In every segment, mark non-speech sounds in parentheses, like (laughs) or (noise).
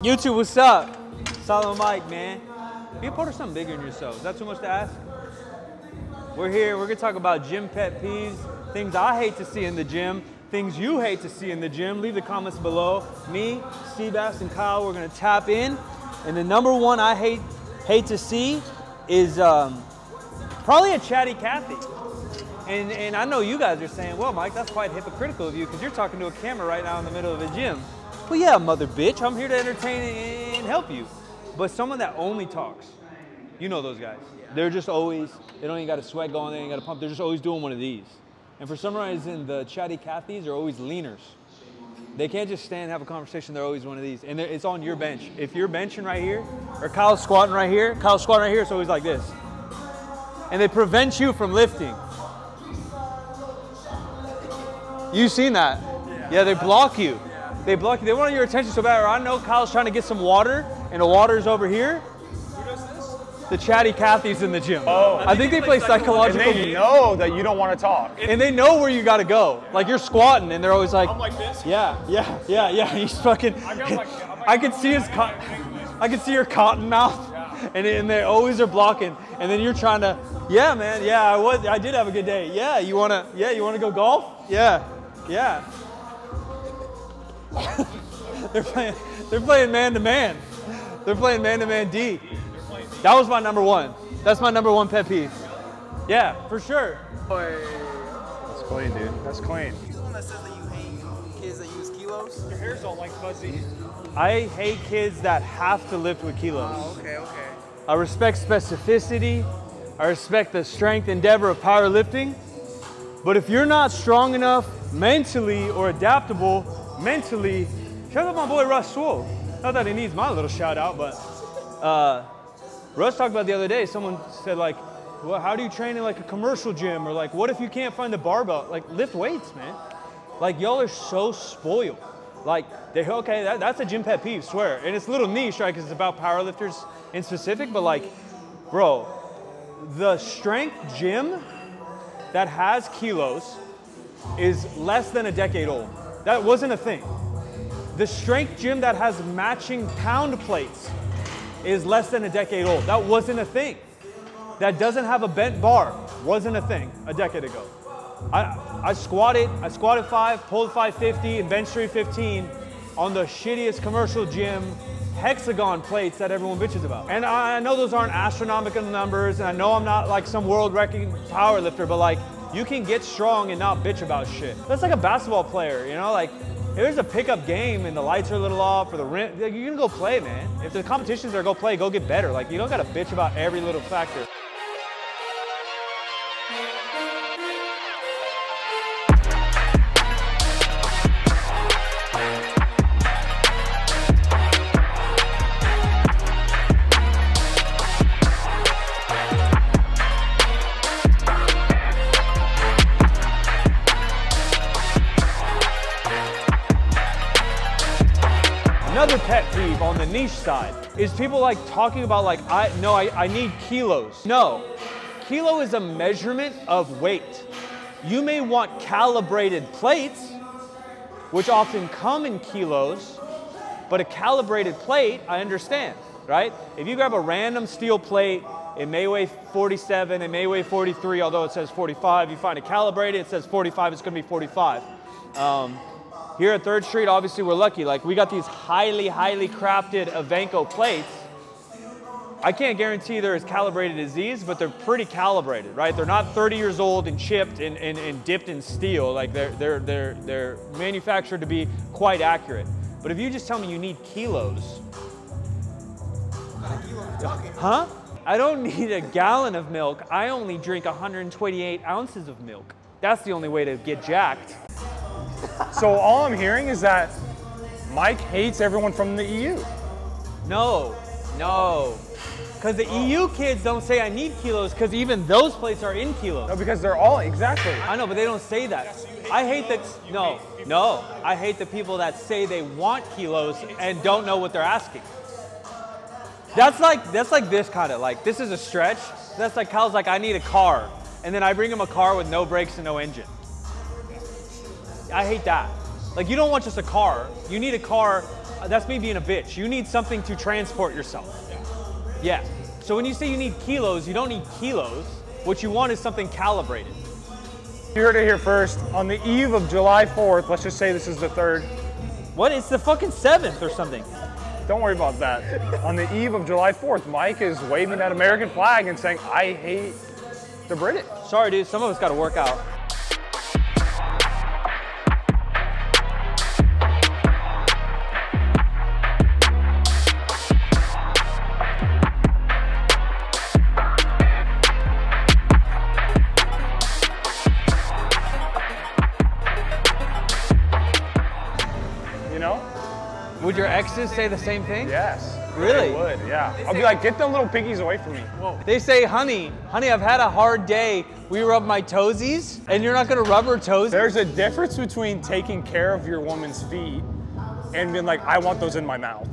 YouTube, what's up? Silent Mike, man. Be a part of something bigger than yourself. Is that too much to ask? We're here, we're gonna talk about gym pet peeves, things I hate to see in the gym, things you hate to see in the gym. Leave the comments below. Me, Steve and Kyle, we're gonna tap in. And the number one I hate hate to see is um, probably a chatty Cathy. And, and I know you guys are saying, well, Mike, that's quite hypocritical of you because you're talking to a camera right now in the middle of a gym. Well, yeah, mother bitch, I'm here to entertain and help you. But someone that only talks, you know those guys. They're just always, they don't even got a sweat going, they ain't got a pump, they're just always doing one of these. And for some reason, the chatty Cathys are always leaners. They can't just stand and have a conversation, they're always one of these. And it's on your bench. If you're benching right here, or Kyle's squatting right here, Kyle's squatting right here, it's always like this. And they prevent you from lifting. You've seen that? Yeah, they block you. They block you. They want your attention so bad. Or I know Kyle's trying to get some water, and the water's over here. The chatty Cathys in the gym. Oh. I think they play And psychological they know that you don't want to talk. And they know where you gotta go. Like you're squatting, and they're always like, I'm like this. yeah, yeah, yeah, yeah. (laughs) He's fucking. got like- like- I can see his cotton. I can see your cotton mouth, and, and they always are blocking. And then you're trying to, yeah, man, yeah, I was, I did have a good day. Yeah, you wanna, yeah, you wanna go golf? Yeah, yeah. (laughs) they're playing, they're playing man to man. They're playing man to man D. That was my number one. That's my number one pet peeve. Yeah, for sure. That's clean, dude. That's clean. You the one that says that you hate kids that use kilos? Your hair's all like fuzzy. I hate kids that have to lift with kilos. Oh, okay, okay. I respect specificity. I respect the strength endeavor of powerlifting. But if you're not strong enough mentally or adaptable mentally, shout out my boy Russ Swole. Not that he needs my little shout out, but uh, Russ talked about the other day. Someone said like, well, how do you train in like a commercial gym? Or like, what if you can't find the barbell? Like, lift weights, man. Like, y'all are so spoiled. Like, they okay, that, that's a gym pet peeve, swear. And it's a little niche, right? Because it's about powerlifters in specific. But like, bro, the strength gym that has kilos is less than a decade old. That wasn't a thing. The strength gym that has matching pound plates is less than a decade old. That wasn't a thing. That doesn't have a bent bar wasn't a thing a decade ago. I, I squatted, I squatted five, pulled 550, and bench 315 on the shittiest commercial gym hexagon plates that everyone bitches about. And I know those aren't astronomical numbers, and I know I'm not like some world record power lifter, but like you can get strong and not bitch about shit. That's like a basketball player, you know, like if there's a pickup game and the lights are a little off or the rent, you're gonna go play, man. If the competition's there, go play, go get better. Like you don't gotta bitch about every little factor. Niche side is people like talking about like, I no, I, I need kilos. No, kilo is a measurement of weight. You may want calibrated plates, which often come in kilos, but a calibrated plate, I understand, right? If you grab a random steel plate, it may weigh 47, it may weigh 43, although it says 45. You find it calibrated, it says 45, it's gonna be 45. Um, here at Third Street, obviously we're lucky. Like we got these highly, highly crafted Avenco plates. I can't guarantee they're as calibrated as these, but they're pretty calibrated, right? They're not 30 years old and chipped and, and, and dipped in steel. Like they're, they're, they're, they're manufactured to be quite accurate. But if you just tell me you need kilos, huh? I don't (laughs) need a gallon of milk. I only drink 128 ounces of milk. That's the only way to get jacked. So all I'm hearing is that Mike hates everyone from the EU. No, no. Because the EU kids don't say I need kilos because even those plates are in kilos. No, because they're all exactly. I know, but they don't say that. I hate that. No, no. I hate the people that say they want kilos and don't know what they're asking. That's like that's like this kind of like this is a stretch. That's like Kyle's like I need a car, and then I bring him a car with no brakes and no engine. I hate that. Like you don't want just a car. You need a car uh, that's me being a bitch. You need something to transport yourself. Yeah. So when you say you need kilos, you don't need kilos. What you want is something calibrated. You heard it here first. On the eve of July 4th, let's just say this is the third. What? It's the fucking seventh or something. Don't worry about that. On the eve of July 4th, Mike is waving that American flag and saying, I hate the British. Sorry, dude. Some of us got to work out. Would say the same thing? Yes. Really? They would, yeah. I'll be like, get them little piggies away from me. Whoa. They say, honey, honey, I've had a hard day. We rub my toesies, and you're not gonna rub her toes. There's a difference between taking care of your woman's feet and being like, I want those in my mouth.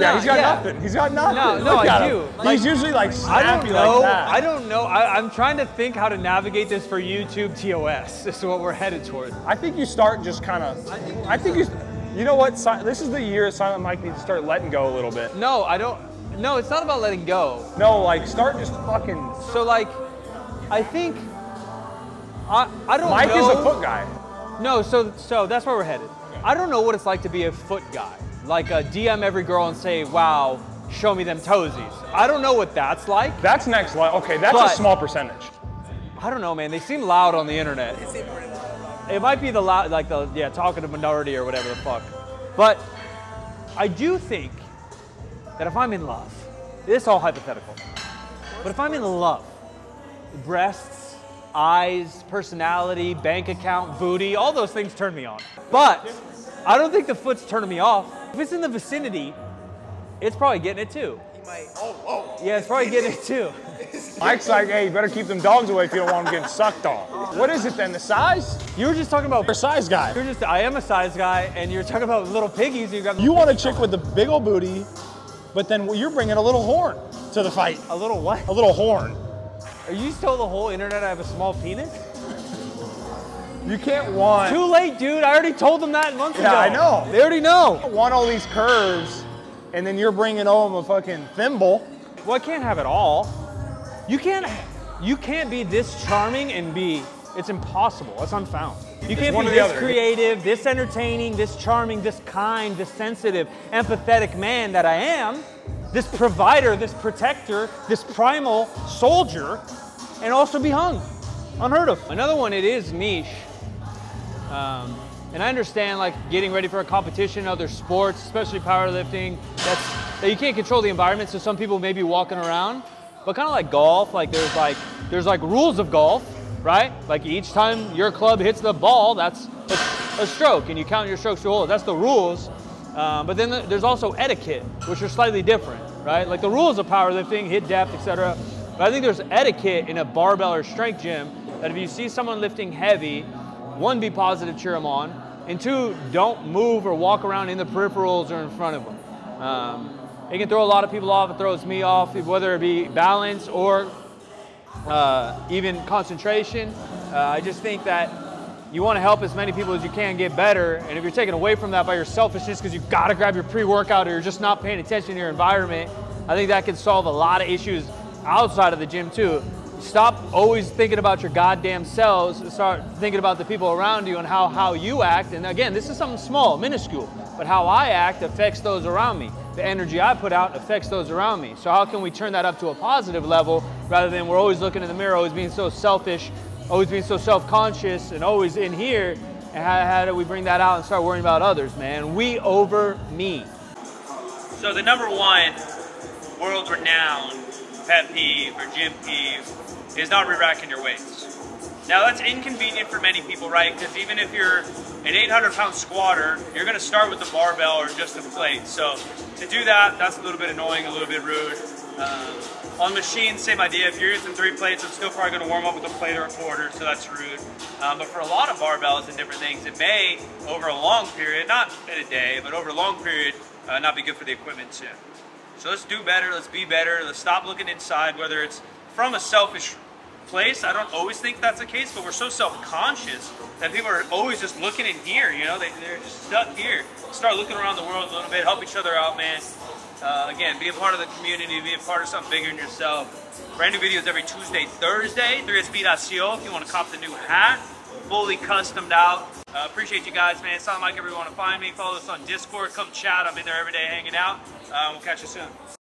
Yeah, he's got yeah. nothing. He's got nothing. No, no, Look I do. He's usually like I snappy don't know. like that. I don't know. I, I'm trying to think how to navigate this for YouTube TOS. (laughs) This is what we're headed toward. I think you start just kind of. I think you. You know what? Si- This is the year Silent Mike needs to start letting go a little bit. No, I don't. No, it's not about letting go. No, like start just fucking. So like, I think. I, I don't Mike know. is a foot guy. No, so so that's where we're headed. I don't know what it's like to be a foot guy. Like uh, DM every girl and say, "Wow, show me them toesies." I don't know what that's like. That's next level. Okay, that's But- a small percentage. I don't know, man. They seem loud on the internet. It might be the loud, like the yeah, talking to minority or whatever the fuck. But I do think that if I'm in love, this is all hypothetical. But if I'm in love, breasts, eyes, personality, bank account, booty, all those things turn me on. But I don't think the foot's turning me off. If it's in the vicinity, it's probably getting it too. He might. Oh, oh. Yeah, it's probably getting it too. (laughs) Mike's like, hey, you better keep them dogs away if you don't want them getting sucked on. What is it then? The size? You were just talking about You're a size guy. You're just, I am a size guy, and you're talking about little piggies. You got You want a chick with a big old booty, but then you're bringing a little horn to the fight. a little what? A little horn. Are you told the whole internet I have a small penis? You can't want Too late, dude. I already told them that months Yeah, ago. I know. They already know. want all these curves, and then you're bringing home a fucking thimble. Well, I can't have it all. You can't. You can't be this charming and be. It's impossible. It's unfound. You can't be this other. creative, this entertaining, this charming, this kind, this sensitive, empathetic man that I am, this provider, this protector, this primal soldier, and also be hung. Unheard of. Another one, it is niche. Um, and I understand like getting ready for a competition, other sports, especially powerlifting, that's that you can't control the environment, so some people may be walking around. But kind of like golf, like there's like there's like rules of golf, right? Like each time your club hits the ball, that's a, a stroke, and you count your strokes to a hole. That's the rules. Um, but then there's also etiquette, which are slightly different, right? Like the rules of powerlifting, hit depth, etc. But I think there's etiquette in a barbell or strength gym that if you see someone lifting heavy, one, be positive, cheer them on, and two, don't move or walk around in the peripherals or in front of them. Um, it can throw a lot of people off. It throws me off, whether it be balance or uh, even concentration. Uh, I just think that you want to help as many people as you can get better. And if you're taken away from that by your selfishness because you've got to grab your pre-workout or you're just not paying attention to your environment, I think that can solve a lot of issues outside of the gym too. Stop always thinking about your goddamn selves. and Start thinking about the people around you and how, how you act. And again, this is something small, minuscule, but how I act affects those around me. The energy I put out affects those around me. So how can we turn that up to a positive level rather than we're always looking in the mirror, always being so selfish, always being so self-conscious, and always in here? And how, how do we bring that out and start worrying about others, man? We over me. So the number one world renowned pet peeve or gym peeve is not re-racking your weights. Now that's inconvenient for many people, right? Because even if you're an 800 pound squatter, you're going to start with the barbell or just a plate. So to do that, that's a little bit annoying, a little bit rude. Um, on machines, same idea. If you're using three plates, I'm still probably going to warm up with a plate or a quarter, so that's rude. Um, but for a lot of barbells and different things, it may, over a long period, not in a day, but over a long period, uh, not be good for the equipment too. So let's do better, let's be better, let's stop looking inside, whether it's from a selfish place. I don't always think that's the case, but we're so self-conscious that people are always just looking in here. You know, they, they're just stuck here. Start looking around the world a little bit, help each other out, man. Uh, again, be a part of the community, be a part of something bigger than yourself. Brand new videos every Tuesday, Thursday, 3sb.co if you want to cop the new hat, fully customed out. Uh, appreciate you guys, man. Sound like everyone to find me. Follow us on Discord. Come chat. I'm in there every day hanging out. Uh, we'll catch you soon.